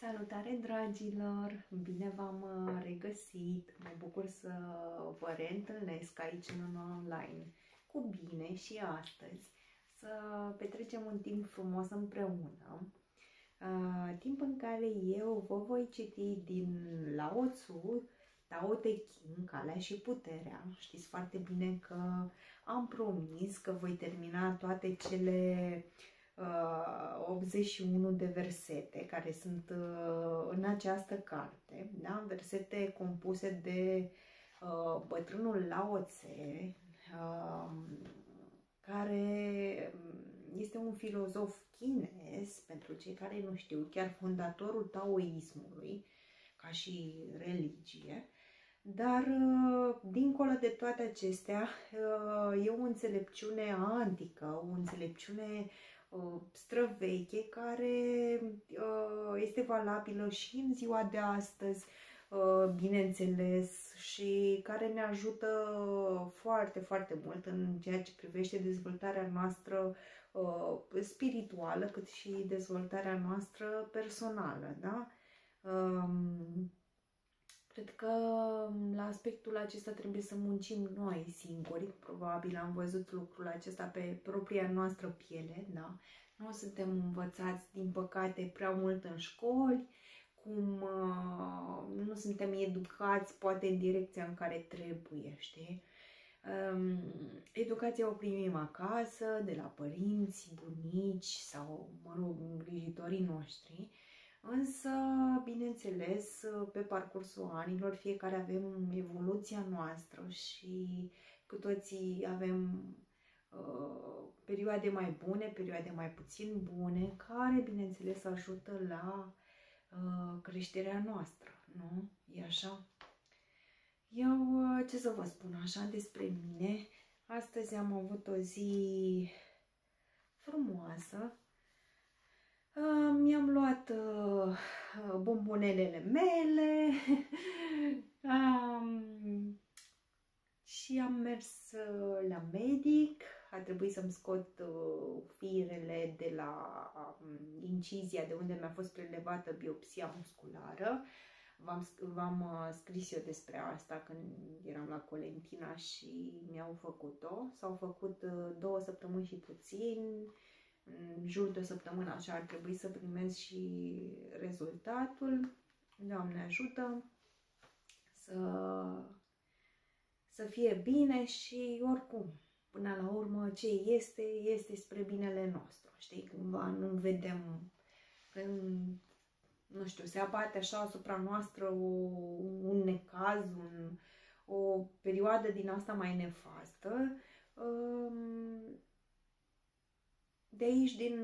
Salutare dragilor! Bine v-am uh, regăsit! Mă bucur să vă reîntâlnesc aici în online cu bine și astăzi să petrecem un timp frumos împreună uh, timp în care eu vă voi citi din Lao Tzu Tao Te Ching, Calea și Puterea. Știți foarte bine că am promis că voi termina toate cele uh, 81 de versete care sunt uh, în această carte, da? versete compuse de uh, bătrânul Lao Tse, uh, care este un filozof chinez, pentru cei care nu știu, chiar fondatorul taoismului, ca și religie, dar, uh, dincolo de toate acestea, uh, e o înțelepciune antică, o înțelepciune uh, străveche care este valabilă și în ziua de astăzi, bineînțeles, și care ne ajută foarte, foarte mult în ceea ce privește dezvoltarea noastră spirituală, cât și dezvoltarea noastră personală, da? Um, Cred că mm, la aspectul acesta trebuie să muncim noi singuri. Probabil am văzut lucrul acesta pe propria noastră piele, da? Nu suntem învățați, din păcate, prea mult în școli, cum uh, nu suntem educați, poate, în direcția în care trebuie, știi? Um, educația o primim acasă, de la părinți, bunici sau, mă rog, îngrijitorii noștri Însă, bineînțeles, pe parcursul anilor, fiecare avem evoluția noastră și cu toții avem uh, perioade mai bune, perioade mai puțin bune, care, bineînțeles, ajută la uh, creșterea noastră, nu? E așa? Eu, uh, ce să vă spun așa despre mine, astăzi am avut o zi frumoasă, mi-am luat uh, bombonelele mele um, și am mers uh, la medic. A trebuit să-mi scot uh, firele de la um, incizia de unde mi-a fost prelevată biopsia musculară. V-am uh, scris eu despre asta când eram la Colentina și mi-au făcut-o. S-au făcut uh, două săptămâni și puțin în jur de o săptămână așa ar trebui să primez și rezultatul. Doamne ajută să, să fie bine și oricum, până la urmă, ce este, este spre binele nostru. Știi, cumva nu vedem când, nu știu, se abate așa asupra noastră o, un necaz, un, o perioadă din asta mai nefastă, um, de aici, din,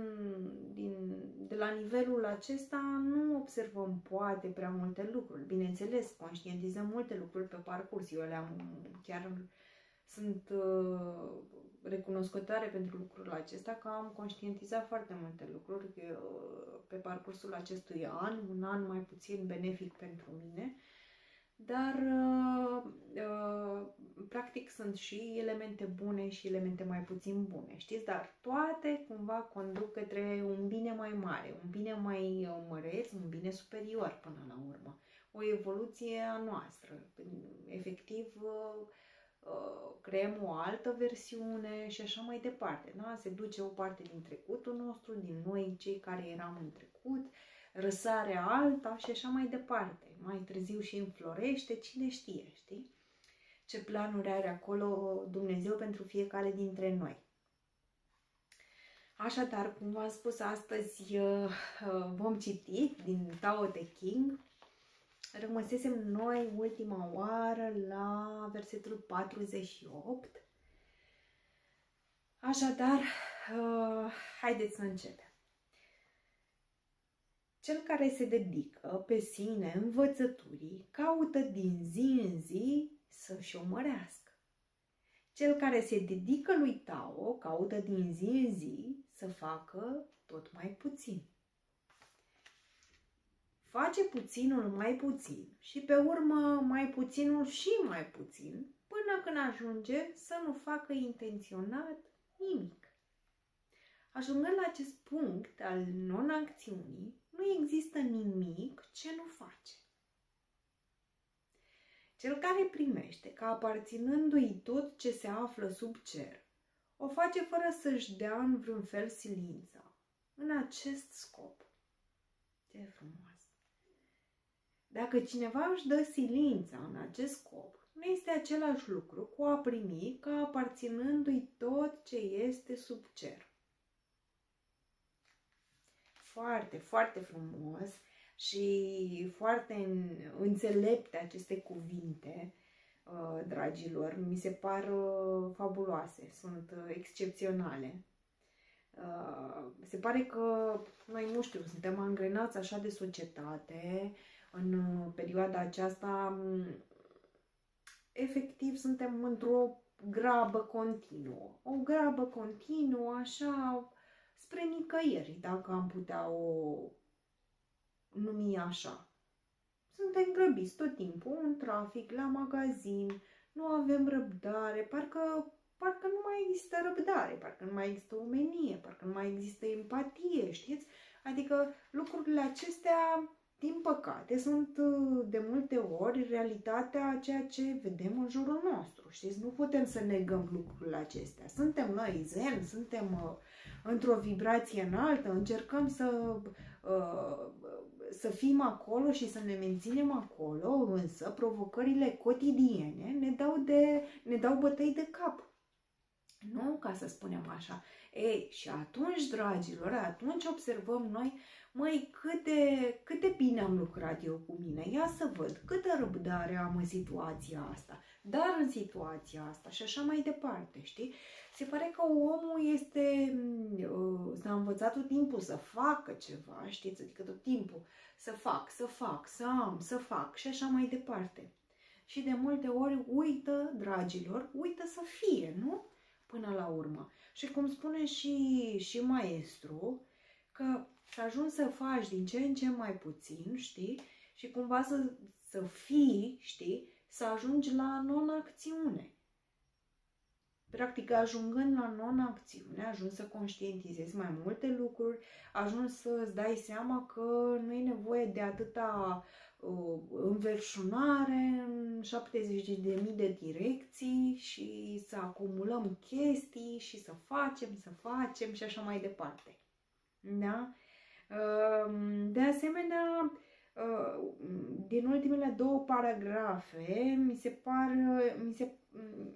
din, de la nivelul acesta, nu observăm poate prea multe lucruri. Bineînțeles, conștientizăm multe lucruri pe parcurs. Eu le-am chiar sunt uh, recunoscătoare pentru lucrul acesta că am conștientizat foarte multe lucruri uh, pe parcursul acestui an, un an mai puțin benefic pentru mine dar uh, uh, practic sunt și elemente bune și elemente mai puțin bune, știți? Dar toate cumva conduc către un bine mai mare, un bine mai uh, măreț, un bine superior până la urmă. O evoluție a noastră. Efectiv, creăm o altă versiune și așa mai departe. Da? Se duce o parte din trecutul nostru, din noi, cei care eram în trecut, răsare alta și așa mai departe. Mai târziu și înflorește, cine știe, știi? Ce planuri are acolo Dumnezeu pentru fiecare dintre noi. Așadar, cum v-am spus astăzi, uh, uh, vom citi din Tao Te King. Rămăsesem noi ultima oară la versetul 48. Așadar, uh, haideți să începem. Cel care se dedică pe sine învățăturii caută din zi în zi să-și o mărească. Cel care se dedică lui Tao caută din zi în zi să facă tot mai puțin. Face puținul mai puțin și pe urmă mai puținul și mai puțin până când ajunge să nu facă intenționat nimic. Ajungând la acest punct al non-acțiunii, nu există nimic ce nu face. Cel care primește ca aparținându-i tot ce se află sub cer, o face fără să-și dea în vreun fel silința, în acest scop. Ce frumos! Dacă cineva își dă silința în acest scop, nu este același lucru cu a primi ca aparținându-i tot ce este sub cer. Foarte, foarte frumos și foarte înțelepte aceste cuvinte, uh, dragilor. Mi se par uh, fabuloase, sunt uh, excepționale. Se pare că noi, nu știu, suntem angrenați așa de societate în perioada aceasta efectiv suntem într-o grabă continuă. O grabă continuă, așa, spre nicăieri, dacă am putea o numi așa. Suntem grăbiți tot timpul, în trafic, la magazin, nu avem răbdare, parcă, parcă nu mai există răbdare, parcă nu mai există omenie, parcă nu mai există empatie, știți? Adică lucrurile acestea din păcate, sunt uh, de multe ori realitatea a ceea ce vedem în jurul nostru. Știți, nu putem să negăm lucrurile acestea. Suntem noi zen, suntem uh, într-o vibrație înaltă, încercăm să, uh, să fim acolo și să ne menținem acolo, însă provocările cotidiene ne dau, de, ne dau bătăi de cap. Nu ca să spunem așa. Ei, și atunci, dragilor, atunci observăm noi măi, cât de, cât de bine am lucrat eu cu mine, ia să văd câtă răbdare am în situația asta, dar în situația asta și așa mai departe, știi? Se pare că omul este, uh, s-a învățat tot timpul să facă ceva, știți, adică tot timpul să fac, să fac, să am, să fac și așa mai departe. Și de multe ori uită, dragilor, uită să fie, nu? Până la urmă. Și cum spune și, și maestru, că și ajungi să faci din ce în ce mai puțin, știi? Și cumva să, să fii, știi? Să ajungi la non-acțiune. Practic, ajungând la non-acțiune, ajungi să conștientizezi mai multe lucruri, ajungi să-ți dai seama că nu e nevoie de atâta uh, înverșunare în 70.000 de direcții și să acumulăm chestii și să facem, să facem și așa mai departe. Da? Ehm, de asemenea, ehm, din ultimele două paragrafe, mi se par, mi se,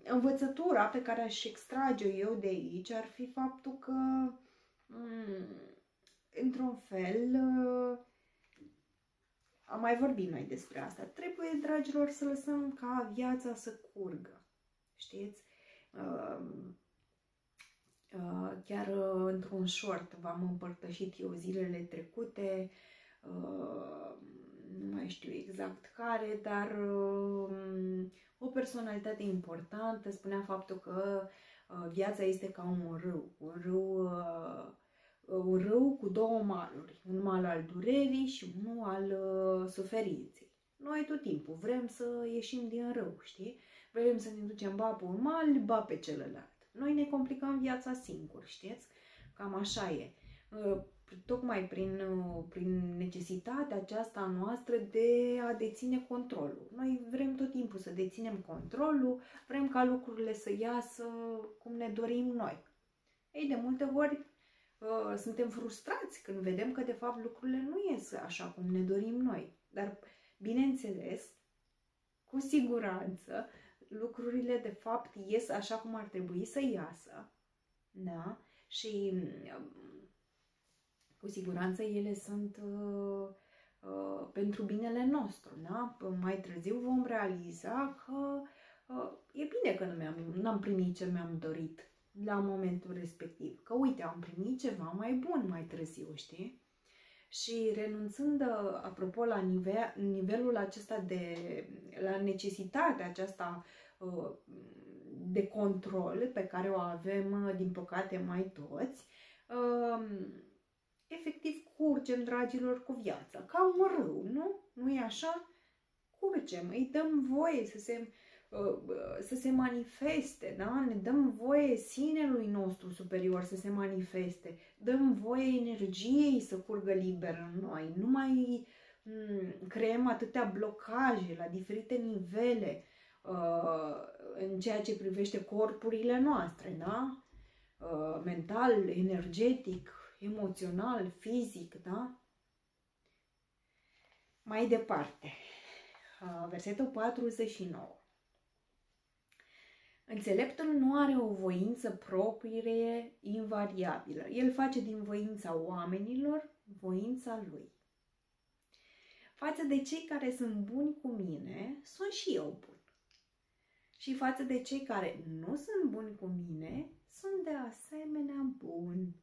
învățătura pe care aș extrage eu de aici ar fi faptul că, mm, într-un fel, am mai vorbit noi despre asta. Trebuie, dragilor, să lăsăm ca viața să curgă. Știți? Ehm, Uh, chiar uh, într-un short v-am împărtășit eu zilele trecute, uh, nu mai știu exact care, dar o personalitate importantă spunea faptul că viața este ca un râu, un râu, un râu cu două maluri, un mal al durerii și unul al suferinței. Noi tot timpul vrem să ieșim din râu, știi? Vrem să ne ducem ba pe un mal, ba pe celălalt. Noi ne complicăm viața singuri, știți? Cam așa e. Uh, tocmai prin, uh, prin necesitatea aceasta noastră de a deține controlul. Noi vrem tot timpul să deținem controlul, vrem ca lucrurile să iasă cum ne dorim noi. Ei, de multe ori uh, suntem frustrați când vedem că de fapt lucrurile nu ies așa cum ne dorim noi. Dar, bineînțeles, cu siguranță, lucrurile de fapt ies așa cum ar trebui să iasă, da? Și um, cu siguranță ele sunt uh, uh, pentru binele nostru, da? Mai târziu vom realiza că uh, e bine că nu mi-am, n-am primit ce mi-am dorit la momentul respectiv. Că uite, am primit ceva mai bun mai târziu, știi? Și renunțând, uh, apropo, la nivel, nivelul acesta de, la necesitatea aceasta uh, de control pe care o avem, uh, din păcate, mai toți, um, efectiv curgem, dragilor, cu viața, ca un râu, nu? Nu e așa? Curgem, îi dăm voie să se Uh, să se manifeste, da? Ne dăm voie sinelui nostru superior să se manifeste, dăm voie energiei să curgă liber în noi, nu mai, mm, creăm atâtea blocaje la diferite nivele uh, în ceea ce privește corpurile noastre, da? Uh, mental, energetic, emoțional, fizic, da? Mai departe, uh, versetul 49. Înțeleptul nu are o voință proprie invariabilă. El face din voința oamenilor voința lui. Față de cei care sunt buni cu mine, sunt și eu bun. Și față de cei care nu sunt buni cu mine, sunt de asemenea buni.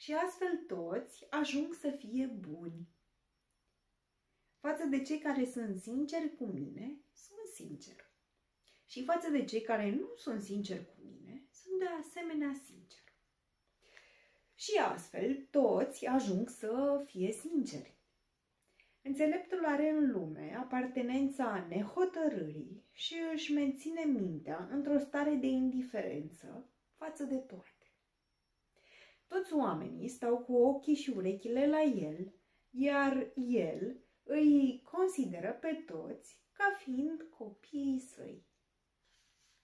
Și astfel toți ajung să fie buni. Față de cei care sunt sinceri cu mine, sunt sincer. Și față de cei care nu sunt sinceri cu mine, sunt de asemenea sincer. Și astfel toți ajung să fie sinceri. Înțeleptul are în lume apartenența nehotărârii și își menține mintea într-o stare de indiferență față de toate. Toți oamenii stau cu ochii și urechile la el, iar el îi consideră pe toți ca fiind copiii săi.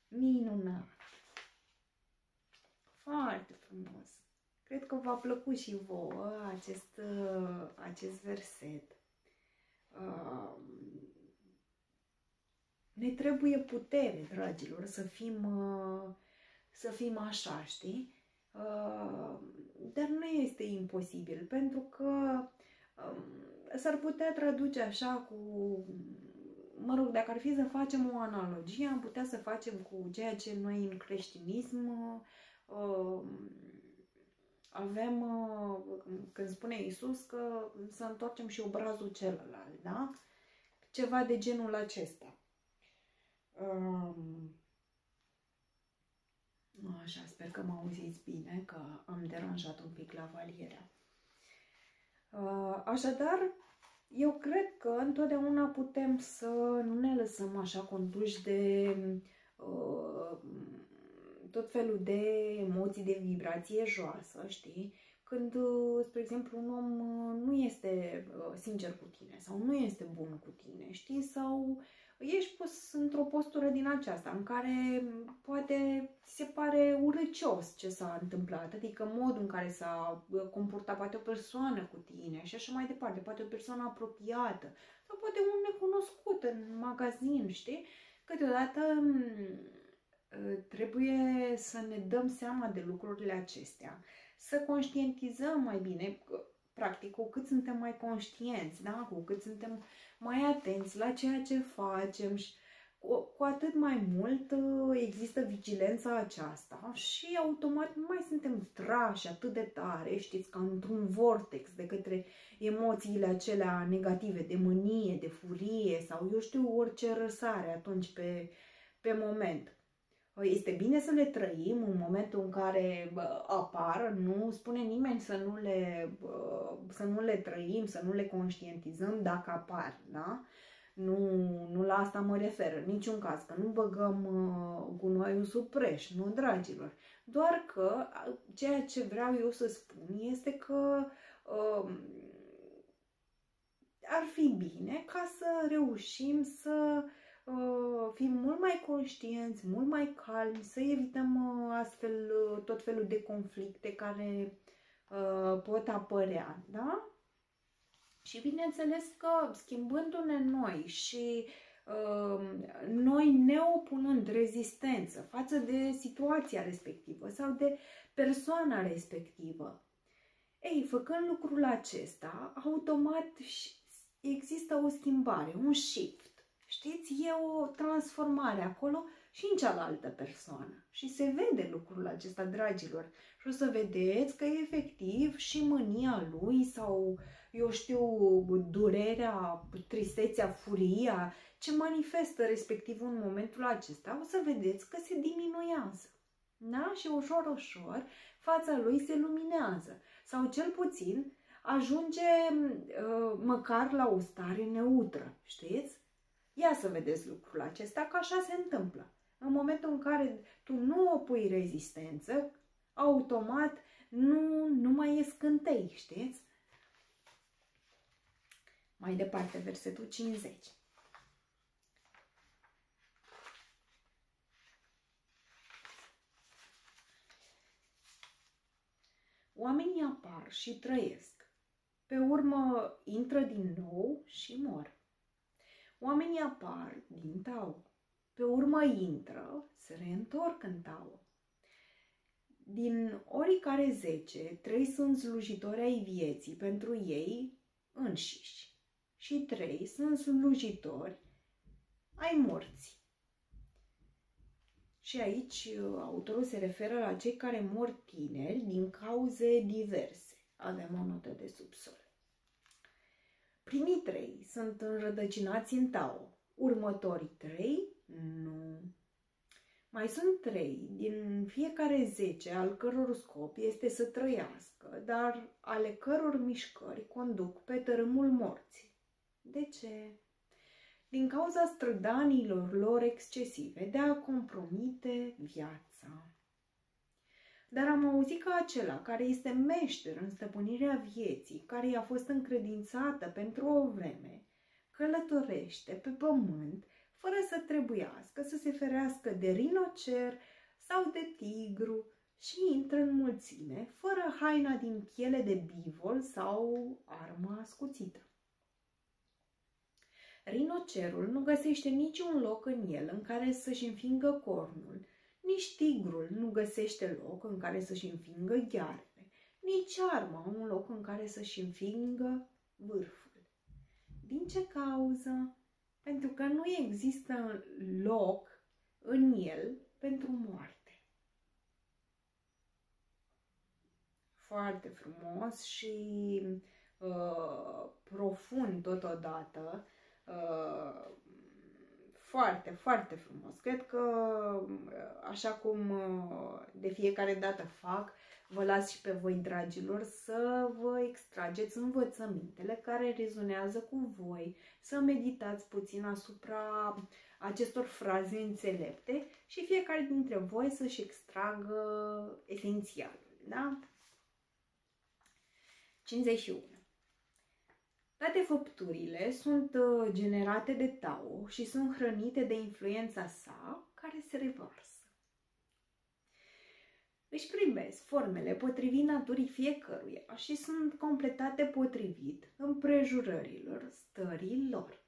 Minunat! Foarte frumos! Cred că v-a plăcut și vouă acest, acest verset. Um, ne trebuie putere, dragilor, să fim, uh, să fim așa, știi? Uh, dar nu este imposibil, pentru că um, s-ar putea traduce așa cu mă rog, dacă ar fi să facem o analogie, am putea să facem cu ceea ce noi în creștinism uh, avem, uh, când spune Isus că să întoarcem și obrazul celălalt, da? Ceva de genul acesta. Um, așa, sper că mă auziți bine, că am deranjat un pic la valierea. Uh, așadar, eu cred că întotdeauna putem să nu ne lăsăm așa conduși de uh, tot felul de emoții de vibrație joasă, știi? Când, uh, spre exemplu, un om uh, nu este uh, sincer cu tine sau nu este bun cu tine, știi? Sau ești pus într-o postură din aceasta în care poate se pare urăcios ce s-a întâmplat, adică modul în care s-a comportat poate o persoană cu tine și așa mai departe, poate o persoană apropiată sau poate un necunoscut în magazin, știi? Câteodată trebuie să ne dăm seama de lucrurile acestea, să conștientizăm mai bine, practic, cu cât suntem mai conștienți, da? cu cât suntem mai atenți la ceea ce facem și cu, cu atât mai mult uh, există vigilența aceasta și automat nu mai suntem trași atât de tare, știți, ca într-un vortex de către emoțiile acelea negative, de mânie, de furie sau eu știu orice răsare atunci pe, pe moment. Este bine să le trăim în momentul în care apar, nu spune nimeni să nu le, să nu le trăim, să nu le conștientizăm dacă apar, da? Nu, nu la asta mă refer, în niciun caz, că nu băgăm gunoiul sub preș, nu, dragilor. Doar că ceea ce vreau eu să spun este că uh, ar fi bine ca să reușim să uh, Uh, fim mult mai conștienți, mult mai calmi, să evităm uh, astfel uh, tot felul de conflicte care pot apărea, da? Și bineînțeles că schimbându-ne noi și noi ne opunând rezistență față de situația respectivă sau de persoana respectivă, ei, făcând lucrul acesta, automat există o schimbare, un shift Știți, e o transformare acolo și în cealaltă persoană. Și se vede lucrul acesta, dragilor. Și o să vedeți că efectiv și mânia lui sau, eu știu, durerea, tristețea, furia, ce manifestă respectiv în momentul acesta, o să vedeți că se diminuează. Da? Și ușor, ușor, fața lui se luminează. Sau cel puțin ajunge uh, măcar la o stare neutră, știți? Ia să vedeți lucrul acesta, că așa se întâmplă. În momentul în care tu nu opui rezistență, automat nu, nu mai e scântei, știți? Mai departe, versetul 50. Oamenii apar și trăiesc. Pe urmă intră din nou și mor. Oamenii apar din tau. Pe urmă intră, se reîntorc în tau. Din ori care zece, trei sunt slujitori ai vieții pentru ei înșiși și trei sunt slujitori ai morții. Și aici uh, autorul se referă la cei care mor tineri din cauze diverse. Avem o notă de subsol. Primii trei sunt înrădăcinați în Tao. Următorii trei, nu. Mai sunt trei din fiecare zece al căror scop este să trăiască, dar ale căror mișcări conduc pe tărâmul morții. De ce? din cauza strădanilor lor excesive de a compromite viața. Dar am auzit că acela care este meșter în stăpânirea vieții, care i-a fost încredințată pentru o vreme, călătorește pe pământ fără să trebuiască să se ferească de rinocer sau de tigru și intră în mulțime fără haina din piele de bivol sau armă ascuțită. Rinocerul nu găsește niciun loc în el în care să-și înfingă cornul, nici tigrul nu găsește loc în care să-și înfingă ghearele, nici arma un loc în care să-și înfingă vârful. Din ce cauză? Pentru că nu există loc în el pentru moarte. Foarte frumos și uh, profund totodată Uh, foarte, foarte frumos. Cred că, uh, așa cum uh, de fiecare dată fac, vă las și pe voi, dragilor, să vă extrageți învățămintele care rezonează cu voi, să meditați puțin asupra acestor fraze înțelepte și fiecare dintre voi să-și extragă esențial. Da? 51. Toate făpturile sunt uh, generate de Tao și sunt hrănite de influența sa care se revarsă. Își primesc formele potrivit naturii fiecăruia și sunt completate potrivit împrejurărilor stării lor.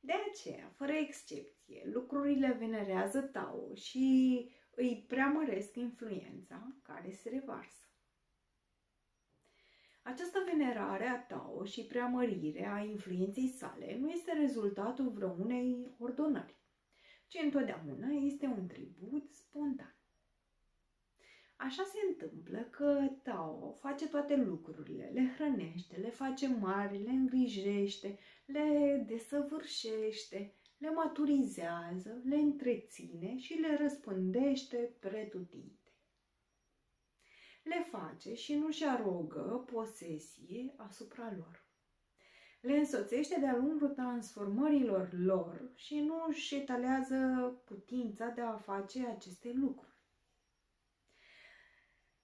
De aceea, fără excepție, lucrurile venerează Tao și îi preamăresc influența care se revarsă. Această venerare a Tao și preamărire a influenței sale nu este rezultatul vreunei ordonări, ci întotdeauna este un tribut spontan. Așa se întâmplă că Tao face toate lucrurile, le hrănește, le face mari, le îngrijește, le desăvârșește, le maturizează, le întreține și le răspândește pretutindeni le face și nu-și arogă posesie asupra lor. Le însoțește de-a lungul transformărilor lor și nu își etalează putința de a face aceste lucruri.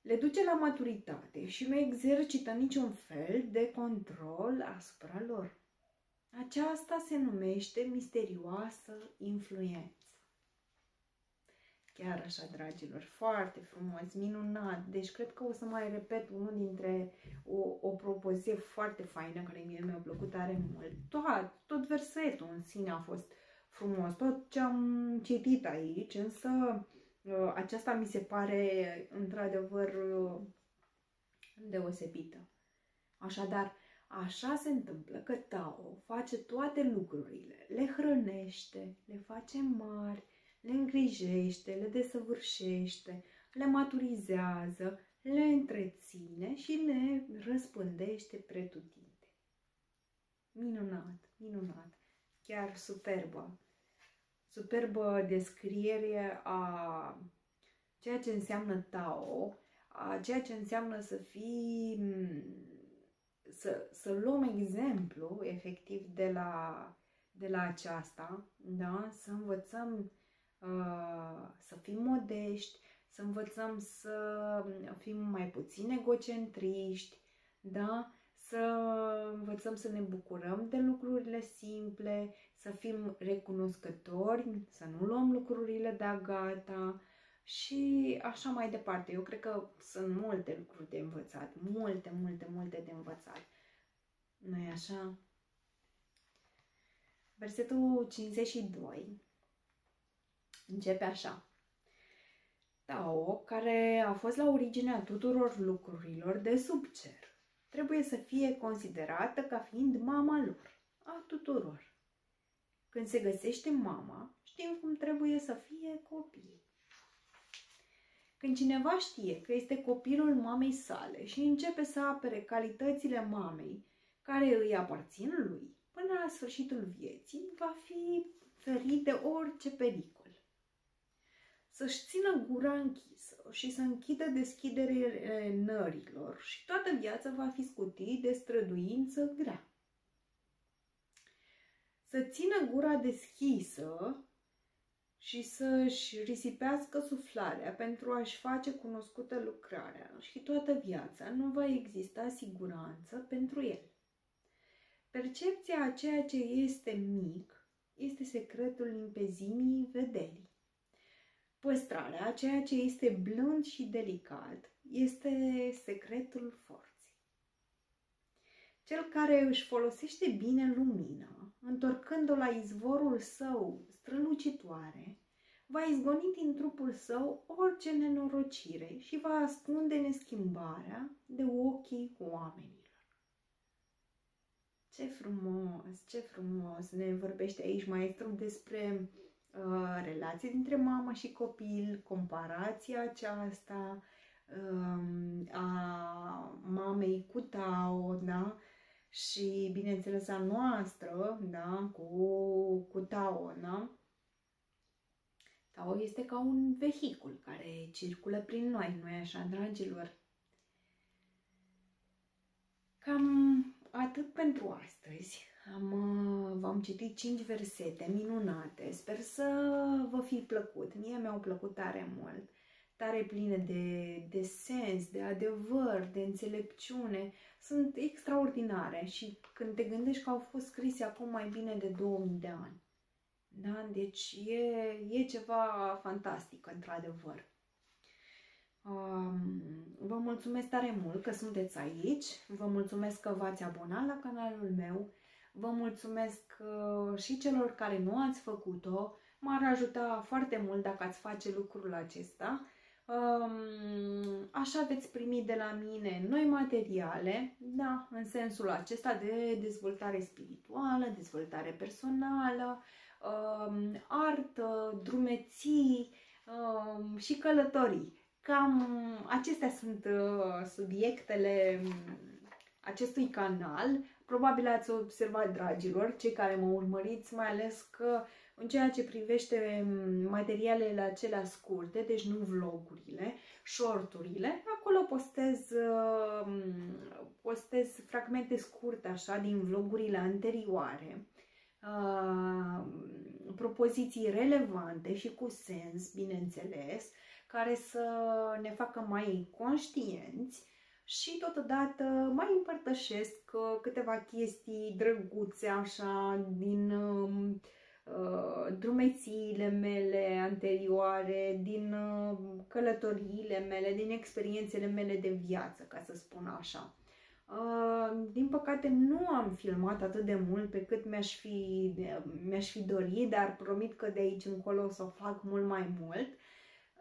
Le duce la maturitate și nu exercită niciun fel de control asupra lor. Aceasta se numește misterioasă influență. Chiar așa, dragilor, foarte frumos, minunat. Deci cred că o să mai repet unul dintre o, o propoziție foarte faină care mie mi-a plăcut tare mult. Tot, tot versetul în sine a fost frumos, tot ce am citit aici, însă uh, aceasta mi se pare într-adevăr uh, deosebită. Așadar, așa se întâmplă că Tao face toate lucrurile, le hrănește, le face mari, le îngrijește, le desăvârșește, le maturizează, le întreține și le răspândește pretutinde. Minunat, minunat, chiar superbă. Superbă descriere a ceea ce înseamnă Tao, a ceea ce înseamnă să fii, să, să luăm exemplu efectiv de la, de la aceasta, da? să învățăm Uh, să fim modești, să învățăm să fim mai puțin egocentriști, da? să învățăm să ne bucurăm de lucrurile simple, să fim recunoscători, să nu luăm lucrurile de gata și așa mai departe. Eu cred că sunt multe lucruri de învățat, multe, multe, multe de învățat. nu e așa? Versetul 52 începe așa. Tao, care a fost la originea tuturor lucrurilor de sub cer, trebuie să fie considerată ca fiind mama lor, a tuturor. Când se găsește mama, știm cum trebuie să fie copiii. Când cineva știe că este copilul mamei sale și începe să apere calitățile mamei care îi aparțin lui, până la sfârșitul vieții va fi ferit de orice pericol să-și țină gura închisă și să închidă deschiderile nărilor și toată viața va fi scutit de străduință grea. Să țină gura deschisă și să-și risipească suflarea pentru a-și face cunoscută lucrarea și toată viața nu va exista siguranță pentru el. Percepția a ceea ce este mic este secretul limpezimii vederii. Păstrarea, ceea ce este blând și delicat, este secretul forței. Cel care își folosește bine lumina, întorcându-o la izvorul său strălucitoare, va izgoni din trupul său orice nenorocire și va ascunde neschimbarea de ochii oamenilor. Ce frumos, ce frumos ne vorbește aici maestru despre Uh, relație dintre mamă și copil, comparația aceasta um, a mamei cu Tao, da? Și, bineînțeles, a noastră, da? Cu, cu Tao, da? Tao este ca un vehicul care circulă prin noi, nu așa, dragilor? Cam atât pentru astăzi. Am, uh, v-am citit cinci versete minunate. Sper să vă fi plăcut. Mie mi-au plăcut tare mult. Tare pline de, de sens, de adevăr, de înțelepciune. Sunt extraordinare și când te gândești că au fost scrise acum mai bine de 2000 de ani. Da? Deci e, e ceva fantastic, într-adevăr. Um, vă mulțumesc tare mult că sunteți aici, vă mulțumesc că v-ați abonat la canalul meu Vă mulțumesc uh, și celor care nu ați făcut-o. M-ar ajuta foarte mult dacă ați face lucrul acesta. Um, așa veți primi de la mine noi materiale, da, în sensul acesta de dezvoltare spirituală, dezvoltare personală, um, artă, drumeții um, și călătorii. Cam acestea sunt uh, subiectele acestui canal. Probabil ați observat, dragilor, cei care mă urmăriți, mai ales că în ceea ce privește materialele acelea scurte, deci nu vlogurile, shorturile, acolo postez, uh, postez fragmente scurte așa din vlogurile anterioare, uh, propoziții relevante și cu sens, bineînțeles, care să ne facă mai conștienți și totodată mai împărtășesc uh, câteva chestii drăguțe așa din um, uh, drumețiile mele anterioare, din uh, călătoriile mele, din experiențele mele de viață, ca să spun așa. Uh, din păcate nu am filmat atât de mult pe cât mi-aș fi, mi-aș fi dorit, dar promit că de aici încolo o să o fac mult mai mult.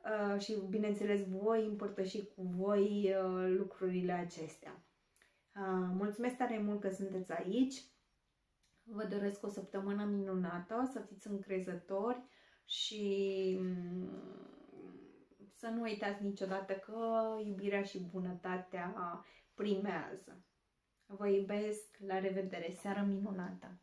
Uh, și, bineînțeles, voi împărtăși cu voi uh, lucrurile acestea. Uh, mulțumesc tare mult că sunteți aici. Vă doresc o săptămână minunată, să fiți încrezători și mm, să nu uitați niciodată că iubirea și bunătatea primează. Vă iubesc, la revedere, seară minunată!